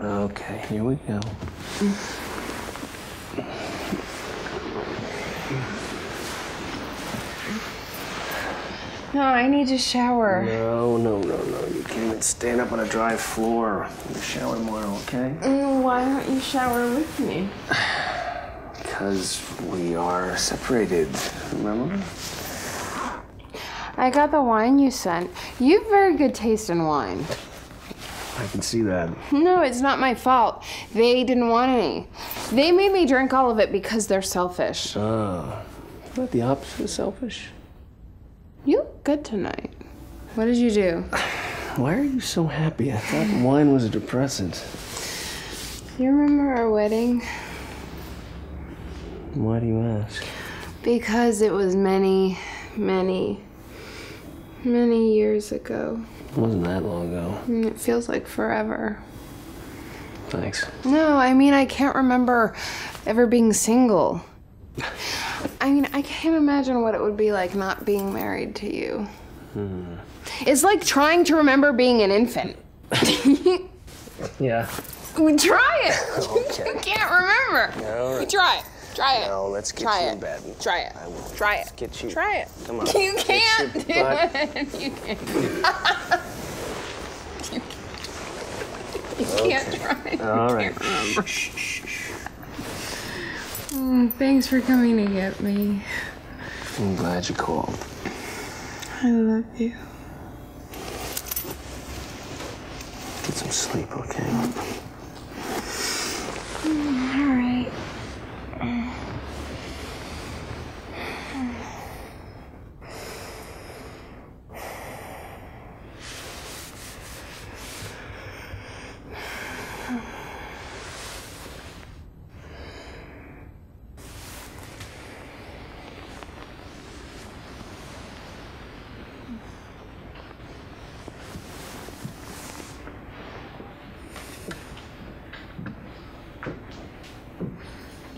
Okay, here we go. No, I need to shower. No, no, no, no. You can't even stand up on a dry floor. You shower tomorrow, okay? Mm, Why don't you shower with me? Because we are separated, remember? I got the wine you sent. You have very good taste in wine. I can see that. No, it's not my fault. They didn't want any. They made me drink all of it because they're selfish. Ah. Oh. Not the opposite of selfish. You look good tonight. What did you do? Why are you so happy? I thought wine was a depressant. You remember our wedding? Why do you ask? Because it was many, many, many years ago. It wasn't that long ago. Mm, it feels like forever. Thanks. No, I mean, I can't remember ever being single. I mean, I can't imagine what it would be like not being married to you. Hmm. It's like trying to remember being an infant. Yeah. We try it. Okay. You can't remember. Right. Try it. Try it. Now let's get Try you it. in bed. Try it. I will. Try Let's it. Get you. Try it. Come on. You can't do it. You can't. you can't try it. All right. Mm, thanks for coming to get me. I'm glad you called. I love you. Get some sleep, okay? All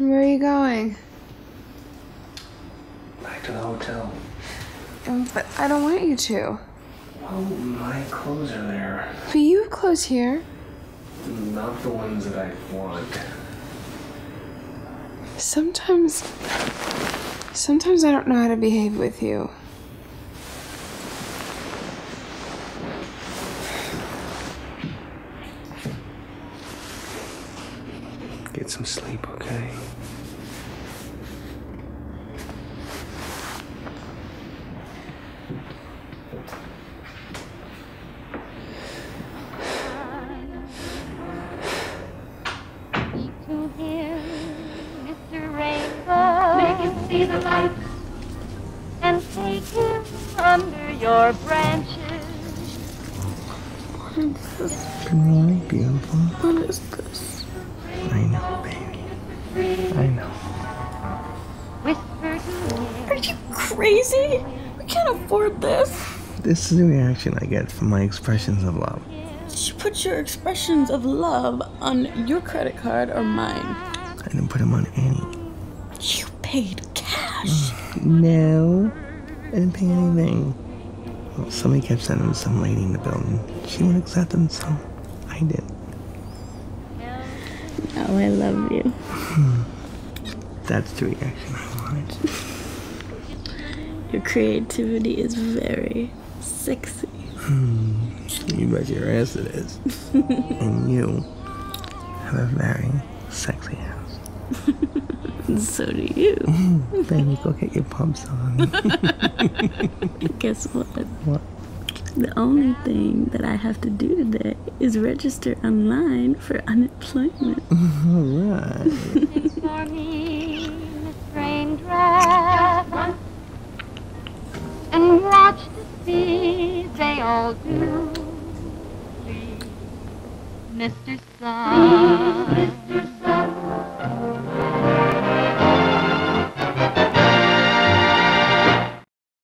Where are you going? Back to the hotel. Um, But I don't want you to. Well, my clothes are there. But you have clothes here. Not the ones that I want. Sometimes. Sometimes I don't know how to behave with you. Get some sleep, okay? to him, Mr. Rainbow. Make him see the light and take him under your branches. Good morning, beautiful. What is this? I know, baby. I know. Whisper to him. Are you crazy? We can't afford this. This is the reaction I get from my expressions of love. You put your expressions of love on your credit card or mine. I didn't put them on any. You paid cash. No, I didn't pay anything. Well, somebody kept sending some lady in the building. She wouldn't accept them, so I did. Oh, I love you. That's the reaction I wanted. Your creativity is very sexy. Hmm. You bet your ass it is. and you have a very sexy house. So do you. Baby, go get your pumps on. Guess what? What? The only thing that I have to do today is register online for unemployment. Alright. It's for me, Miss Raindrop. And watch the see they all do. Please, Mr. Sun.